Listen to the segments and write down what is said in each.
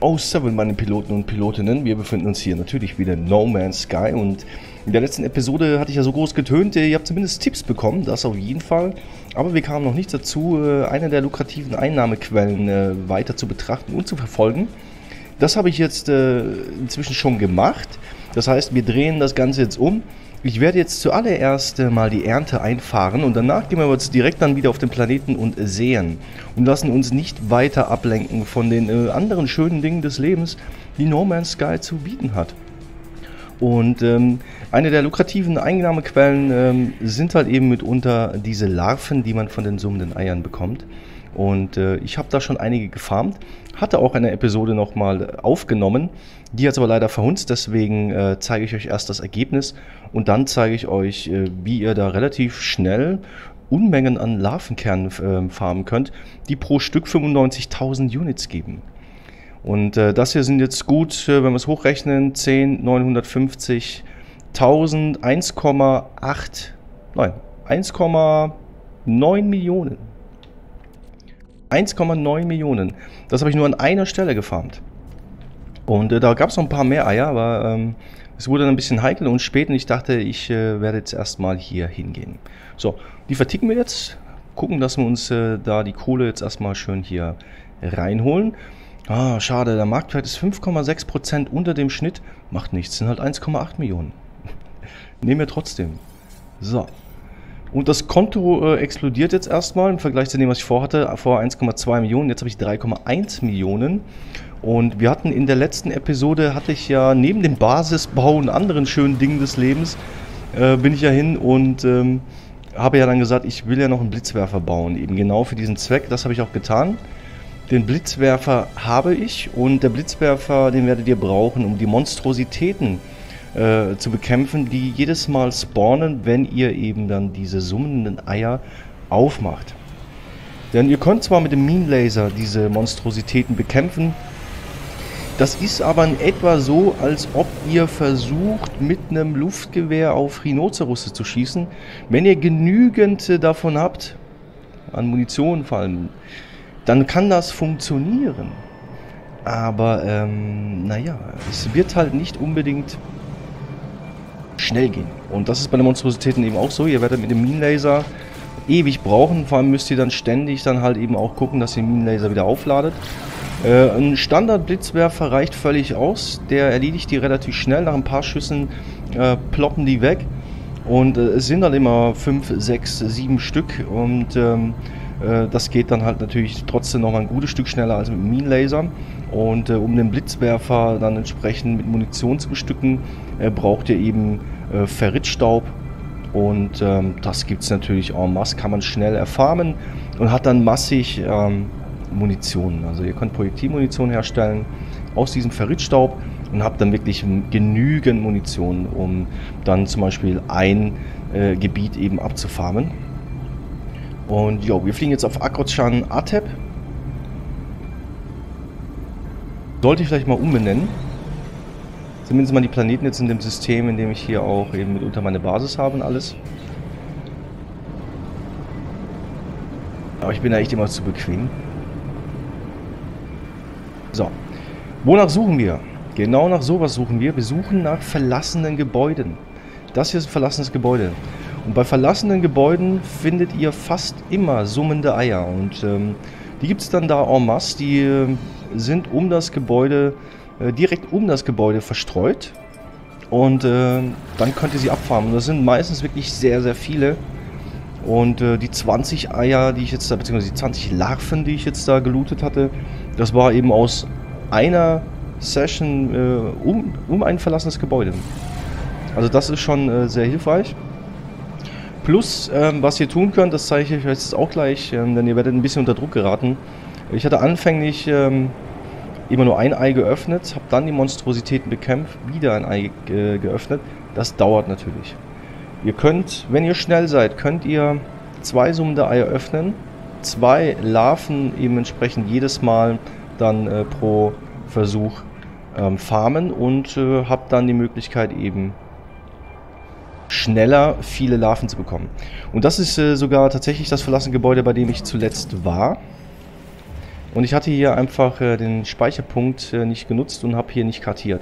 Oh, Seven, meine Piloten und Pilotinnen. Wir befinden uns hier natürlich wieder in No Man's Sky und in der letzten Episode hatte ich ja so groß getönt, ihr habt zumindest Tipps bekommen, das auf jeden Fall. Aber wir kamen noch nicht dazu, äh, eine der lukrativen Einnahmequellen äh, weiter zu betrachten und zu verfolgen. Das habe ich jetzt äh, inzwischen schon gemacht. Das heißt, wir drehen das Ganze jetzt um ich werde jetzt zuallererst äh, mal die Ernte einfahren und danach gehen wir uns direkt dann wieder auf den Planeten und sehen und lassen uns nicht weiter ablenken von den äh, anderen schönen Dingen des Lebens, die No Man's Sky zu bieten hat. Und ähm, eine der lukrativen Einnahmequellen ähm, sind halt eben mitunter diese Larven, die man von den summenden Eiern bekommt. Und äh, ich habe da schon einige gefarmt, hatte auch eine Episode nochmal aufgenommen, die hat aber leider verhunzt, deswegen äh, zeige ich euch erst das Ergebnis und dann zeige ich euch, äh, wie ihr da relativ schnell Unmengen an Larvenkernen äh, farmen könnt, die pro Stück 95.000 Units geben. Und äh, das hier sind jetzt gut, äh, wenn wir es hochrechnen, 10, 950, 1000, 1,8, nein, 1,9 Millionen. 1,9 Millionen. Das habe ich nur an einer Stelle gefarmt. Und äh, da gab es noch ein paar mehr Eier, aber ähm, es wurde dann ein bisschen heikel und spät und ich dachte, ich äh, werde jetzt erstmal hier hingehen. So, die verticken wir jetzt. Gucken, dass wir uns äh, da die Kohle jetzt erstmal schön hier reinholen. Ah, schade, der Marktwert ist 5,6% unter dem Schnitt. Macht nichts, sind halt 1,8 Millionen. Nehmen wir trotzdem. So, und das Konto äh, explodiert jetzt erstmal im Vergleich zu dem, was ich vorhatte. Vor 1,2 Millionen, jetzt habe ich 3,1 Millionen. Und wir hatten in der letzten Episode, hatte ich ja neben dem Basisbau und anderen schönen Dingen des Lebens, äh, bin ich ja hin und ähm, habe ja dann gesagt, ich will ja noch einen Blitzwerfer bauen. Eben genau für diesen Zweck, das habe ich auch getan. Den Blitzwerfer habe ich und der Blitzwerfer, den werdet ihr brauchen, um die Monstrositäten zu äh, zu bekämpfen, die jedes Mal spawnen, wenn ihr eben dann diese summenden Eier aufmacht. Denn ihr könnt zwar mit dem Mean Laser diese Monstrositäten bekämpfen, das ist aber in etwa so, als ob ihr versucht, mit einem Luftgewehr auf Rhinozerusse zu schießen. Wenn ihr genügend äh, davon habt, an Munition vor allem, dann kann das funktionieren. Aber, ähm, naja, es wird halt nicht unbedingt schnell gehen. Und das ist bei den Monstrositäten eben auch so. Ihr werdet mit dem Minenlaser ewig brauchen. Vor allem müsst ihr dann ständig dann halt eben auch gucken, dass ihr den Minenlaser wieder aufladet. Äh, ein Standard-Blitzwerfer reicht völlig aus. Der erledigt die relativ schnell. Nach ein paar Schüssen äh, ploppen die weg. Und äh, es sind dann immer 5, 6, 7 Stück. Und ähm, äh, das geht dann halt natürlich trotzdem noch mal ein gutes Stück schneller als mit dem Minenlaser. Und äh, um den Blitzwerfer dann entsprechend mit Munition zu bestücken, äh, braucht ihr eben äh, Ferritstaub. Und ähm, das gibt es natürlich en masse, kann man schnell erfarmen und hat dann massig ähm, Munition. Also ihr könnt Projektilmunition herstellen aus diesem Ferritstaub und habt dann wirklich genügend Munition, um dann zum Beispiel ein äh, Gebiet eben abzufarmen. Und ja, wir fliegen jetzt auf Akrotschan Atep. Sollte ich vielleicht mal umbenennen. Zumindest mal die Planeten jetzt in dem System, in dem ich hier auch eben mitunter meine Basis habe und alles. Aber ich bin da echt immer zu bequem. So. Wonach suchen wir? Genau nach sowas suchen wir. Wir suchen nach verlassenen Gebäuden. Das hier ist ein verlassenes Gebäude. Und bei verlassenen Gebäuden findet ihr fast immer summende Eier. Und ähm, die gibt es dann da en masse. Die äh, sind um das Gebäude, äh, direkt um das Gebäude verstreut. Und äh, dann könnt ihr sie abfarmen. Das sind meistens wirklich sehr, sehr viele. Und äh, die 20 Eier, die ich jetzt da, beziehungsweise die 20 Larven, die ich jetzt da gelootet hatte, das war eben aus einer Session äh, um, um ein verlassenes Gebäude. Also das ist schon äh, sehr hilfreich. Plus, ähm, was ihr tun könnt, das zeige ich euch jetzt auch gleich, ähm, denn ihr werdet ein bisschen unter Druck geraten. Ich hatte anfänglich ähm, immer nur ein Ei geöffnet, habe dann die Monstrositäten bekämpft, wieder ein Ei äh, geöffnet. Das dauert natürlich. Ihr könnt, wenn ihr schnell seid, könnt ihr zwei summende Eier öffnen, zwei Larven eben entsprechend jedes Mal dann äh, pro Versuch ähm, farmen und äh, habt dann die Möglichkeit eben schneller viele Larven zu bekommen. Und das ist äh, sogar tatsächlich das verlassene Gebäude, bei dem ich zuletzt war. Und ich hatte hier einfach äh, den Speicherpunkt äh, nicht genutzt und habe hier nicht kartiert.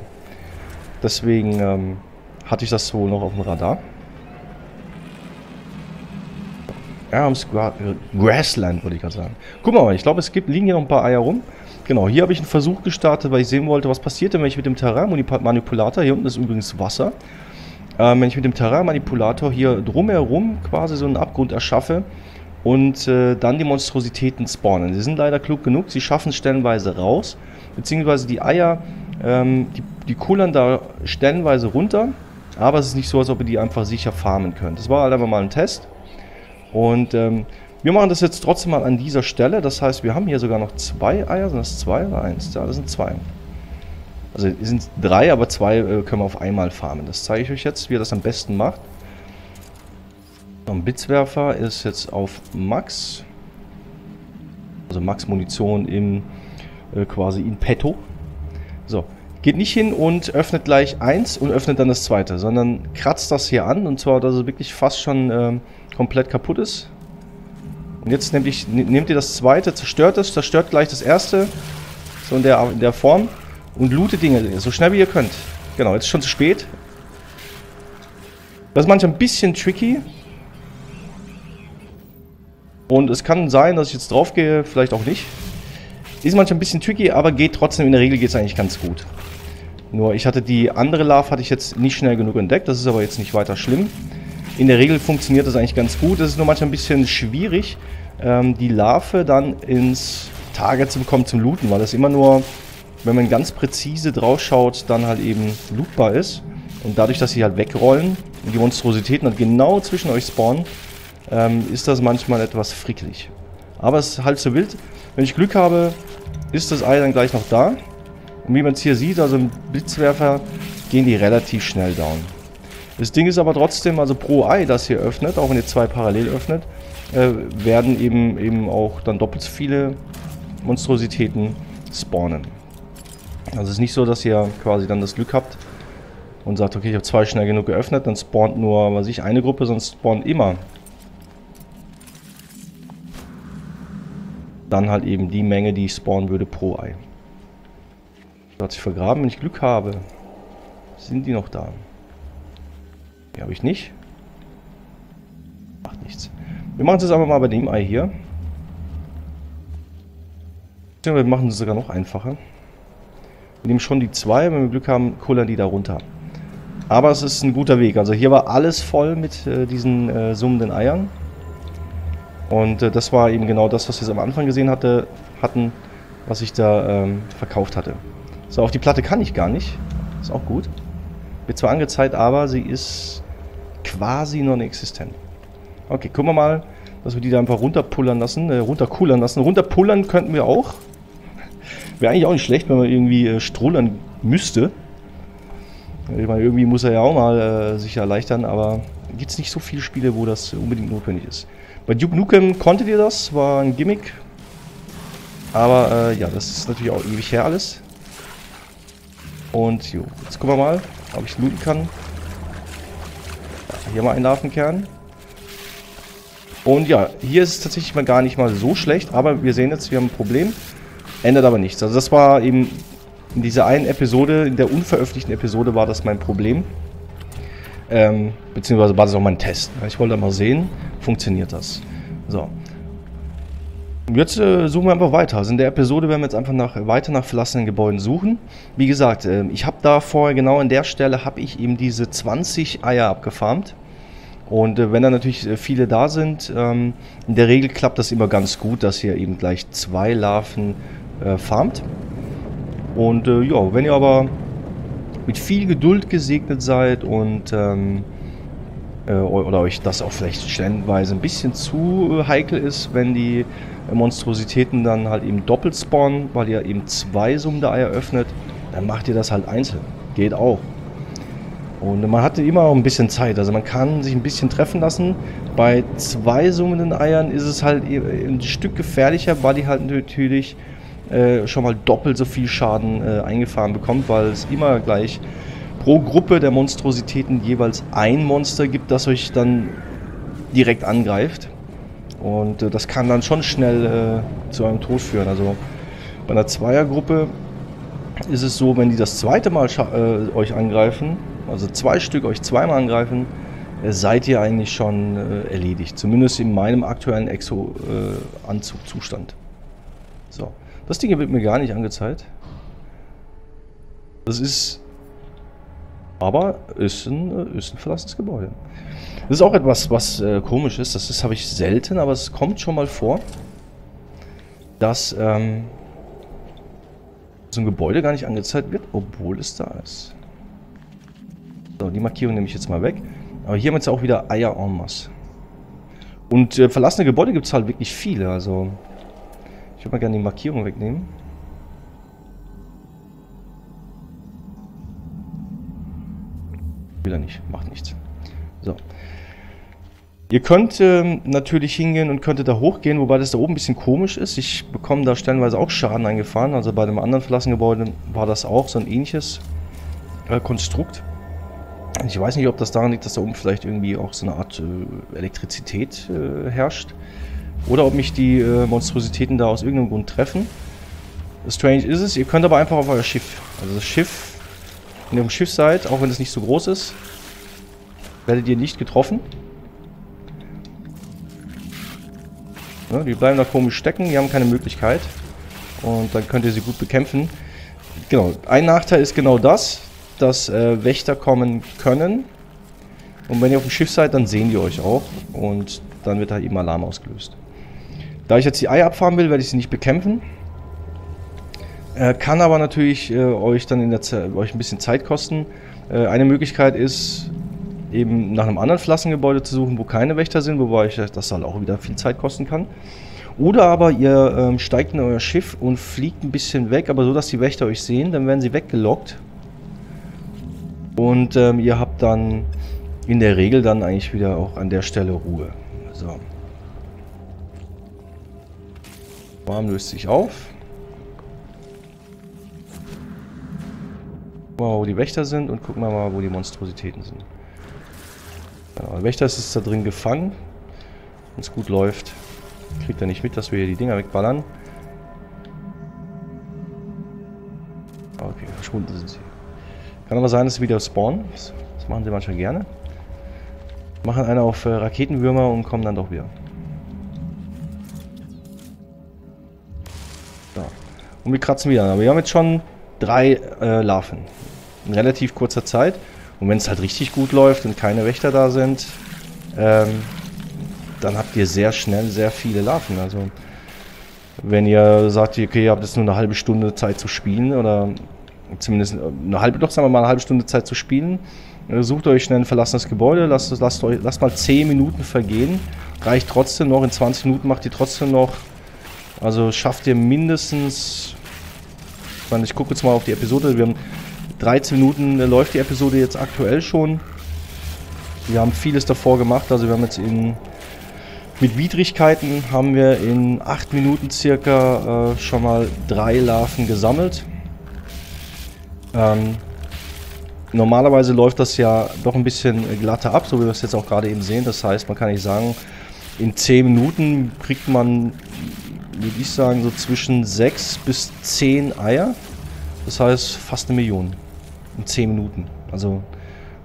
Deswegen ähm, hatte ich das so noch auf dem Radar. Arms Grassland, würde ich gerade sagen. Guck mal, ich glaube, es gibt, liegen hier noch ein paar Eier rum. Genau, hier habe ich einen Versuch gestartet, weil ich sehen wollte, was passiert denn, wenn ich mit dem Terrain-Manipulator, hier unten ist übrigens Wasser, ähm, wenn ich mit dem Terrain-Manipulator hier drumherum quasi so einen Abgrund erschaffe und äh, dann die Monstrositäten spawnen. Sie sind leider klug genug, sie schaffen es stellenweise raus, beziehungsweise die Eier, ähm, die, die kullern da stellenweise runter, aber es ist nicht so, als ob ihr die einfach sicher farmen könnt. Das war halt einfach mal ein Test. Und ähm, wir machen das jetzt trotzdem mal an dieser Stelle. Das heißt, wir haben hier sogar noch zwei Eier. Sind das zwei oder eins? Ja, das sind zwei. Also es sind drei, aber zwei äh, können wir auf einmal farmen. Das zeige ich euch jetzt, wie ihr das am besten macht. Ein Blitzwerfer ist jetzt auf Max. Also Max Munition im äh, quasi in petto. So, geht nicht hin und öffnet gleich eins und öffnet dann das zweite, sondern kratzt das hier an und zwar, dass es wirklich fast schon ähm, komplett kaputt ist. Und jetzt nehmt, ich, nehmt ihr das zweite, zerstört es, zerstört gleich das erste, so in der, in der Form und lootet Dinge, so schnell wie ihr könnt. Genau, jetzt ist schon zu spät. Das ist manchmal ein bisschen tricky. Und es kann sein, dass ich jetzt drauf gehe, vielleicht auch nicht. Ist manchmal ein bisschen tricky, aber geht trotzdem, in der Regel geht es eigentlich ganz gut. Nur ich hatte die andere Larve hatte ich jetzt nicht schnell genug entdeckt, das ist aber jetzt nicht weiter schlimm. In der Regel funktioniert das eigentlich ganz gut. Es ist nur manchmal ein bisschen schwierig, ähm, die Larve dann ins Target zu bekommen zum Looten, weil das immer nur, wenn man ganz präzise drauf schaut, dann halt eben lootbar ist. Und dadurch, dass sie halt wegrollen und die Monstrositäten dann genau zwischen euch spawnen, ähm, ist das manchmal etwas frickelig. Aber es ist halt so wild. Wenn ich Glück habe, ist das Ei dann gleich noch da. Und wie man es hier sieht, also im Blitzwerfer gehen die relativ schnell down. Das Ding ist aber trotzdem, also pro Ei, das hier öffnet, auch wenn ihr zwei parallel öffnet, äh, werden eben, eben auch dann doppelt so viele Monstrositäten spawnen. Also es ist nicht so, dass ihr quasi dann das Glück habt und sagt, okay, ich habe zwei schnell genug geöffnet, dann spawnt nur, was ich, eine Gruppe, sonst spawnt immer dann halt eben die Menge, die ich spawnen würde pro Ei. Hat sich vergraben, wenn ich Glück habe. Sind die noch da? Die habe ich nicht. Macht nichts. Wir machen es jetzt aber mal bei dem Ei hier. Wir machen es sogar noch einfacher. Wir nehmen schon die zwei, wenn wir Glück haben, kullern die da runter. Aber es ist ein guter Weg. Also hier war alles voll mit äh, diesen äh, summenden Eiern. Und äh, das war eben genau das, was wir am Anfang gesehen hatte, hatten, was ich da ähm, verkauft hatte. So, auf die Platte kann ich gar nicht. Ist auch gut. Wird zwar angezeigt, aber sie ist quasi non-existent. Okay, gucken wir mal, dass wir die da einfach runterpullern lassen, äh, runterkullern lassen. Runterpullern könnten wir auch. Wäre eigentlich auch nicht schlecht, wenn man irgendwie äh, strullern müsste. Ich meine, irgendwie muss er ja auch mal äh, sich erleichtern, aber gibt es nicht so viele Spiele, wo das unbedingt notwendig ist. Bei Duke Nukem konntet ihr das, war ein Gimmick. Aber äh, ja, das ist natürlich auch ewig her alles. Und jo, jetzt gucken wir mal, ob ich looten kann. Hier mal ein Larvenkern. Und ja, hier ist es tatsächlich mal gar nicht mal so schlecht, aber wir sehen jetzt, wir haben ein Problem. Ändert aber nichts. Also das war eben in dieser einen Episode, in der unveröffentlichten Episode war das mein Problem. Ähm, beziehungsweise war das auch mein Test. Ich wollte mal sehen, funktioniert das. So. Jetzt äh, suchen wir einfach weiter. Also in der Episode werden wir jetzt einfach nach, weiter nach verlassenen Gebäuden suchen. Wie gesagt, äh, ich habe da vorher genau an der Stelle habe ich eben diese 20 Eier abgefarmt. Und äh, wenn da natürlich äh, viele da sind, ähm, in der Regel klappt das immer ganz gut, dass ihr eben gleich zwei Larven äh, farmt. Und äh, ja, wenn ihr aber mit viel Geduld gesegnet seid und ähm, äh, oder euch das auch vielleicht stellenweise ein bisschen zu äh, heikel ist, wenn die äh, Monstrositäten dann halt eben doppelt spawnen, weil ihr eben zwei summende Eier öffnet, dann macht ihr das halt einzeln. Geht auch. Und man hatte immer auch ein bisschen Zeit, also man kann sich ein bisschen treffen lassen. Bei zwei summenden Eiern ist es halt ein Stück gefährlicher, weil die halt natürlich äh, schon mal doppelt so viel Schaden äh, eingefahren bekommt, weil es immer gleich pro Gruppe der Monstrositäten jeweils ein Monster gibt, das euch dann direkt angreift. Und äh, das kann dann schon schnell äh, zu einem Tod führen. Also Bei einer Zweiergruppe ist es so, wenn die das zweite Mal äh, euch angreifen, also zwei Stück euch zweimal angreifen, seid ihr eigentlich schon erledigt. Zumindest in meinem aktuellen Exo-Anzugzustand. so, das Ding wird mir gar nicht angezeigt. Das ist aber ist ein, ist ein verlassenes Gebäude. Das ist auch etwas, was äh, komisch ist. Das, das habe ich selten, aber es kommt schon mal vor, dass ähm, so ein Gebäude gar nicht angezeigt wird, obwohl es da ist. So, die Markierung nehme ich jetzt mal weg. Aber hier haben wir jetzt auch wieder Eier en masse. Und äh, verlassene Gebäude gibt es halt wirklich viele. Also, würde mal gerne die Markierung wegnehmen. Will er nicht, macht nichts. So. Ihr könnt ähm, natürlich hingehen und könntet da hochgehen, wobei das da oben ein bisschen komisch ist. Ich bekomme da stellenweise auch Schaden eingefahren. Also bei dem anderen verlassenen Gebäude war das auch so ein ähnliches äh, Konstrukt. Ich weiß nicht, ob das daran liegt, dass da oben vielleicht irgendwie auch so eine Art äh, Elektrizität äh, herrscht. Oder ob mich die äh, Monstrositäten da aus irgendeinem Grund treffen. Strange ist es, ihr könnt aber einfach auf euer Schiff. Also das Schiff, wenn ihr im Schiff seid, auch wenn es nicht so groß ist, werdet ihr nicht getroffen. Ja, die bleiben da komisch stecken, die haben keine Möglichkeit. Und dann könnt ihr sie gut bekämpfen. Genau, ein Nachteil ist genau das, dass äh, Wächter kommen können. Und wenn ihr auf dem Schiff seid, dann sehen die euch auch. Und dann wird halt eben Alarm ausgelöst. Da ich jetzt die Eier abfahren will, werde ich sie nicht bekämpfen. Äh, kann aber natürlich äh, euch dann in der euch ein bisschen Zeit kosten. Äh, eine Möglichkeit ist, eben nach einem anderen Flassengebäude zu suchen, wo keine Wächter sind, wobei ich das dann auch wieder viel Zeit kosten kann. Oder aber ihr ähm, steigt in euer Schiff und fliegt ein bisschen weg, aber so, dass die Wächter euch sehen, dann werden sie weggelockt. Und ähm, ihr habt dann in der Regel dann eigentlich wieder auch an der Stelle Ruhe. So. Warm löst sich auf. Mal, wo die Wächter sind und gucken wir mal, wo die Monstrositäten sind. Ja, der Wächter ist da drin gefangen. Wenn es gut läuft, kriegt er nicht mit, dass wir hier die Dinger wegballern. Okay, verschwunden sind sie. Kann aber sein, dass sie wieder spawnen. Das, machen sie manchmal gerne. Machen einer auf äh, Raketenwürmer und kommen dann doch wieder. Und wir kratzen wieder. Aber wir haben jetzt schon drei äh, Larven. In relativ kurzer Zeit. Und wenn es halt richtig gut läuft und keine Wächter da sind, ähm, dann habt ihr sehr schnell sehr viele Larven. Also wenn ihr sagt, okay, ihr habt jetzt nur eine halbe Stunde Zeit zu spielen oder zumindest eine halbe, doch sagen wir mal eine halbe Stunde Zeit zu spielen, äh, sucht euch schnell ein verlassenes Gebäude, lasst, lasst, lasst mal 10 Minuten vergehen, reicht trotzdem noch, in 20 Minuten macht ihr trotzdem noch, also schafft ihr mindestens, ich meine, ich gucke jetzt mal auf die Episode, wir haben 13 Minuten äh, läuft die Episode jetzt aktuell schon. Wir haben vieles davor gemacht, also wir haben jetzt in mit Widrigkeiten haben wir in 8 Minuten circa äh, schon mal drei Larven gesammelt. Ähm, normalerweise läuft das ja doch ein bisschen glatter ab, so wie wir es jetzt auch gerade eben sehen. Das heißt, man kann nicht sagen, in 10 Minuten kriegt man, würde ich sagen, so zwischen 6 bis 10 Eier. Das heißt fast eine Million in 10 Minuten. Also,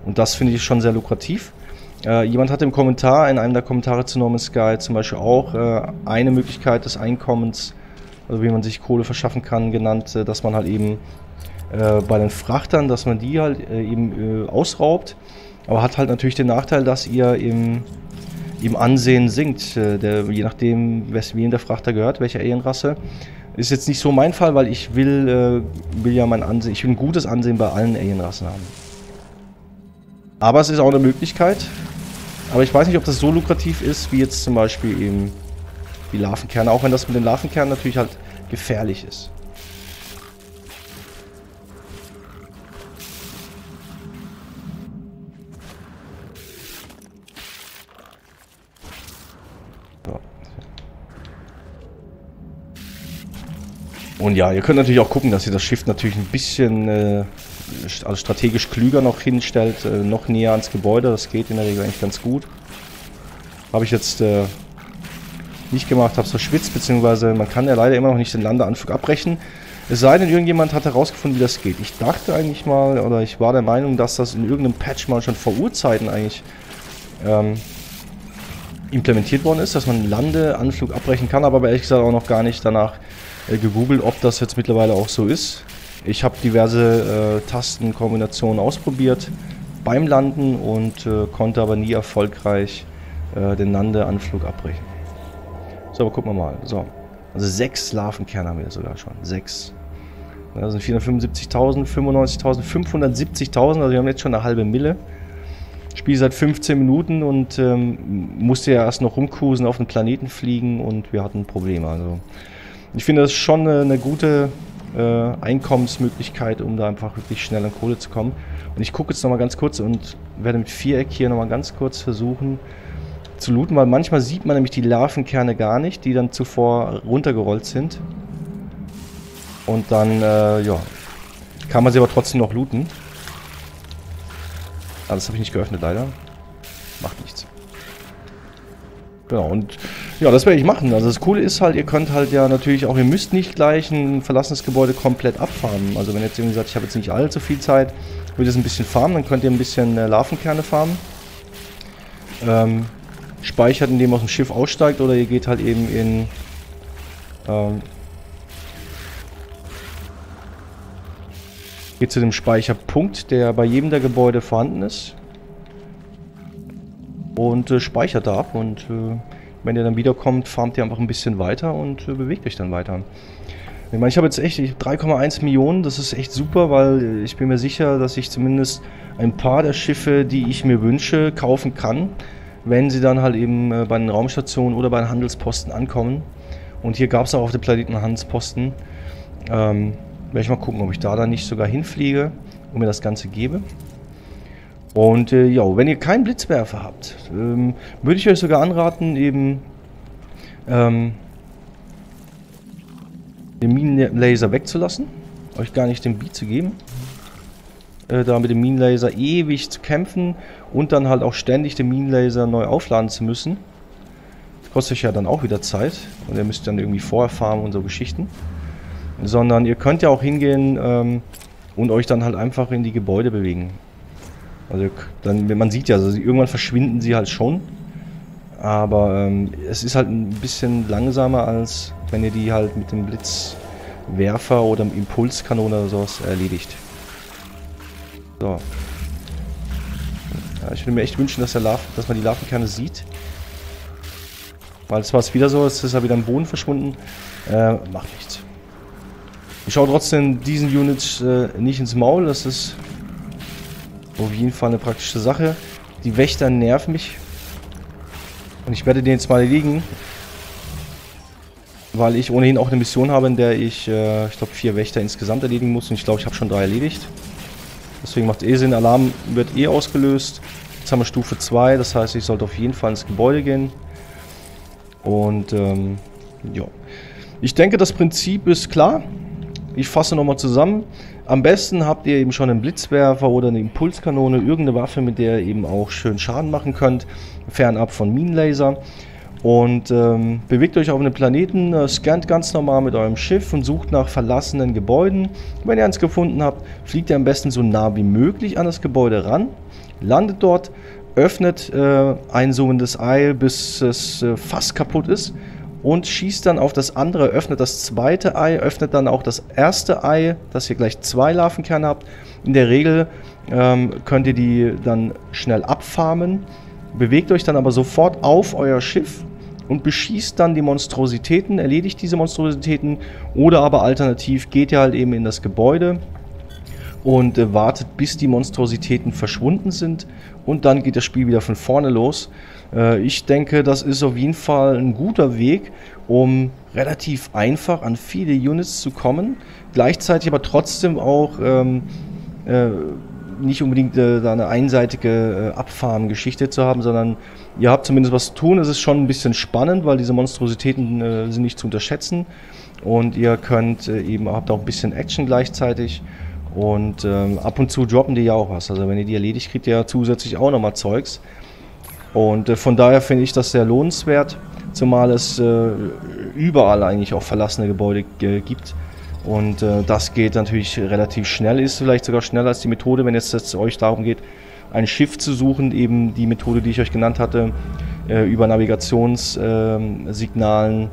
und das finde ich schon sehr lukrativ. Äh, jemand hat im Kommentar, in einem der Kommentare zu Norman Sky zum Beispiel auch äh, eine Möglichkeit des Einkommens, also wie man sich Kohle verschaffen kann, genannt, äh, dass man halt eben äh, bei den Frachtern, dass man die halt äh, eben äh, ausraubt. Aber hat halt natürlich den Nachteil, dass ihr im, im Ansehen sinkt. der, je nachdem, wem der Frachter gehört, welcher Alienrasse. Ist jetzt nicht so mein Fall, weil ich will, äh, will ja mein Ansehen, ich will ein gutes Ansehen bei allen Alienrassen haben. Aber es ist auch eine Möglichkeit. Aber ich weiß nicht, ob das so lukrativ ist, wie jetzt zum Beispiel eben die Larvenkerne. Auch wenn das mit den Larvenkernen natürlich halt gefährlich ist. Und ja, ihr könnt natürlich auch gucken, dass ihr das Schiff natürlich ein bisschen äh, also strategisch klüger noch hinstellt, äh, noch näher ans Gebäude. Das geht in der Regel eigentlich ganz gut. Habe ich jetzt äh, nicht gemacht habe, so schwitzt, beziehungsweise man kann ja leider immer noch nicht den Landeanflug abbrechen. Es sei denn, irgendjemand hat herausgefunden, wie das geht. Ich dachte eigentlich mal, oder ich war der Meinung, dass das in irgendeinem Patch mal schon vor Urzeiten eigentlich ähm, implementiert worden ist, dass man Landeanflug abbrechen kann, aber ehrlich gesagt auch noch gar nicht danach äh, gegoogelt, ob das jetzt mittlerweile auch so ist. Ich habe diverse äh, Tastenkombinationen ausprobiert beim Landen und äh, konnte aber nie erfolgreich äh, den Landeanflug abbrechen. So, aber gucken wir mal. So, also sechs Larvenkerne haben wir sogar schon. Sechs. Das sind 475.000, 95.000, 570.000. Also wir haben jetzt schon eine halbe Mille. Spiel seit 15 Minuten und ähm, musste ja erst noch rumcruisen, auf den Planeten fliegen und wir hatten Probleme. Also ich finde das schon eine, eine gute äh, Einkommensmöglichkeit, um da einfach wirklich schnell an Kohle zu kommen. Und ich gucke jetzt nochmal ganz kurz und werde mit Viereck hier nochmal ganz kurz versuchen zu looten, weil manchmal sieht man nämlich die Larvenkerne gar nicht, die dann zuvor runtergerollt sind. Und dann, äh, ja, kann man sie aber trotzdem noch looten. Ah, das habe ich nicht geöffnet, leider. Macht nichts. Genau, und ja, das werde ich machen. Also das Coole ist halt, ihr könnt halt ja natürlich auch, ihr müsst nicht gleich ein verlassenes Gebäude komplett abfarmen. Also wenn jetzt irgendwie sagt, ich habe jetzt nicht allzu viel Zeit, will das ein bisschen farmen, dann könnt ihr ein bisschen äh, Larvenkerne farmen. Ähm, speichert, indem ihr aus dem Schiff aussteigt oder ihr geht halt eben in ähm, geht zu dem Speicherpunkt, der bei jedem der Gebäude vorhanden ist und äh, speichert da ab und äh, wenn ihr dann wiederkommt, farmt ihr einfach ein bisschen weiter und äh, bewegt euch dann weiter. Ich meine, ich habe jetzt echt 3,1 Millionen, das ist echt super, weil ich bin mir sicher, dass ich zumindest ein paar der Schiffe, die ich mir wünsche, kaufen kann, wenn sie dann halt eben äh, bei den Raumstationen oder bei den Handelsposten ankommen. Und hier gab es auch auf dem Planeten Handelsposten. Ähm, werde ich mal gucken, ob ich da dann nicht sogar hinfliege und mir das Ganze gebe. Und äh, ja, wenn ihr keinen Blitzwerfer habt, ähm, würde ich euch sogar anraten, eben ähm, den Minenlaser wegzulassen. Euch gar nicht den Beat zu geben. Äh, da mit dem Minenlaser ewig zu kämpfen und dann halt auch ständig den Minenlaser neu aufladen zu müssen. Das kostet euch ja dann auch wieder Zeit. Und ihr müsst dann irgendwie vorher farmen und so Geschichten. Sondern ihr könnt ja auch hingehen ähm, und euch dann halt einfach in die Gebäude bewegen. Also dann, man sieht ja, also irgendwann verschwinden sie halt schon. Aber ähm, es ist halt ein bisschen langsamer, als wenn ihr die halt mit dem Blitzwerfer oder dem Impulskanone oder sowas erledigt. So. Ja, ich würde mir echt wünschen, dass, der Larven, dass man die Larvenkerne sieht. Weil es war es wieder so, es ist ja wieder im Boden verschwunden. Äh, macht nichts. Ich schaue trotzdem diesen Units äh, nicht ins Maul, das ist auf jeden Fall eine praktische Sache. Die Wächter nerven mich. Und ich werde den jetzt mal erledigen. Weil ich ohnehin auch eine Mission habe, in der ich, äh, ich glaube, vier Wächter insgesamt erledigen muss. Und ich glaube, ich habe schon drei erledigt. Deswegen macht eh Sinn. Alarm wird eh ausgelöst. Jetzt haben wir Stufe 2. Das heißt, ich sollte auf jeden Fall ins Gebäude gehen. Und, ähm, ja. Ich denke, das Prinzip ist klar. Ich fasse nochmal zusammen. Am besten habt ihr eben schon einen Blitzwerfer oder eine Impulskanone, irgendeine Waffe, mit der ihr eben auch schön Schaden machen könnt, fernab von Minenlaser. Und ähm, bewegt euch auf einem Planeten, äh, scannt ganz normal mit eurem Schiff und sucht nach verlassenen Gebäuden. Wenn ihr eins gefunden habt, fliegt ihr am besten so nah wie möglich an das Gebäude ran, landet dort, öffnet äh, ein zoomendes Ei, bis es äh, fast kaputt ist und schießt dann auf das andere, öffnet das zweite Ei, öffnet dann auch das erste Ei, dass ihr gleich zwei Larvenkerne habt. In der Regel ähm, könnt ihr die dann schnell abfarmen, bewegt euch dann aber sofort auf euer Schiff und beschießt dann die Monstrositäten, erledigt diese Monstrositäten oder aber alternativ geht ihr halt eben in das Gebäude und äh, wartet bis die Monstrositäten verschwunden sind und dann geht das Spiel wieder von vorne los. Äh, ich denke, das ist auf jeden Fall ein guter Weg, um relativ einfach an viele Units zu kommen, gleichzeitig aber trotzdem auch ähm, äh, nicht unbedingt äh, da eine einseitige äh, Abfahren-Geschichte zu haben, sondern ihr habt zumindest was zu tun. Es ist schon ein bisschen spannend, weil diese Monstrositäten äh, sind nicht zu unterschätzen und ihr könnt eben habt auch ein bisschen Action gleichzeitig und ähm, ab und zu droppen die ja auch was. Also wenn ihr die erledigt, kriegt ihr ja zusätzlich auch nochmal Zeugs. Und äh, von daher finde ich das sehr lohnenswert, zumal es äh, überall eigentlich auch verlassene Gebäude gibt. Und äh, das geht natürlich relativ schnell, ist vielleicht sogar schneller als die Methode, wenn jetzt es euch darum geht, ein Schiff zu suchen, eben die Methode, die ich euch genannt hatte, äh, über Navigationssignalen,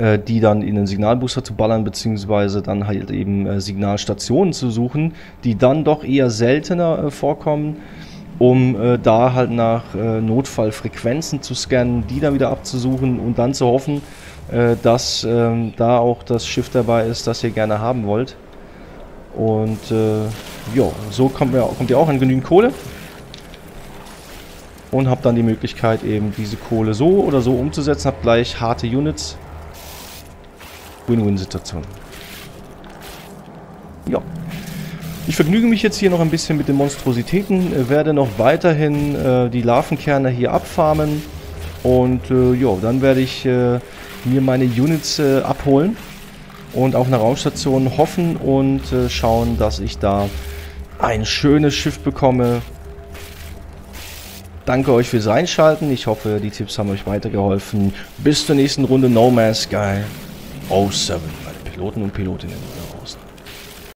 äh, die dann in den Signalbooster zu ballern, beziehungsweise dann halt eben äh, Signalstationen zu suchen, die dann doch eher seltener äh, vorkommen um da halt nach Notfallfrequenzen zu scannen, die dann wieder abzusuchen und dann zu hoffen, dass ähm, da auch das Schiff dabei ist, das ihr gerne haben wollt. Und ja, so kommt, mir, kommt ihr auch an genügend Kohle. Und habt dann die Möglichkeit eben diese Kohle so oder so umzusetzen. Habt gleich harte Units. Win-Win-Situation. Ja. Ich vergnüge mich jetzt hier noch ein bisschen mit den Monstrositäten, äh, werde noch weiterhin äh, die Larvenkerne hier abfarmen und äh, ja, dann werde ich äh, mir meine Units äh, abholen und auf einer Raumstation hoffen und äh, schauen, dass ich da ein schönes Schiff bekomme. Danke euch fürs Einschalten. Ich hoffe, die Tipps haben euch weitergeholfen. Bis zur nächsten Runde No Man's Sky 07 bei den Piloten und Pilotinnen.